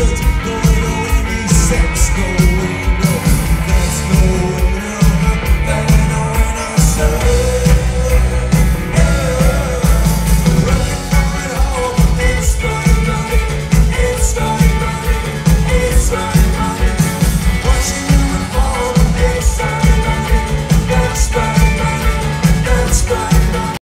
present